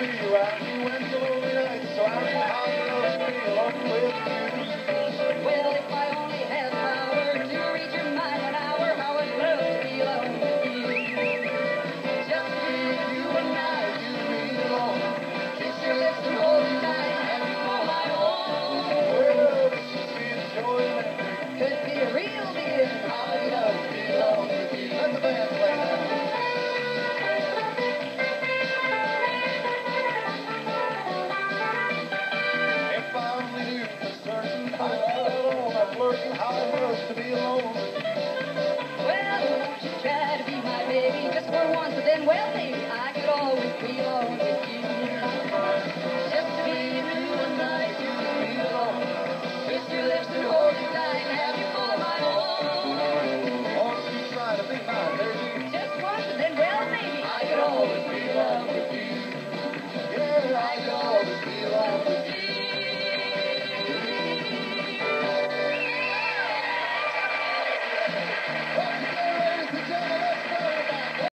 be you you. Well, if I only had power to reach your mind an hour, I would love to be alone with you. Just you and I, you be alone. Kiss you lips and you and be my own. Well, this you be. I love to be alone you. learning how it hurts to be alone. Well, won't you try to be my baby just for once, but then, well, maybe I could always be alone with you. Just to be you and I, you and you alone. Kiss your lips and hold you tight and have you fun. Thank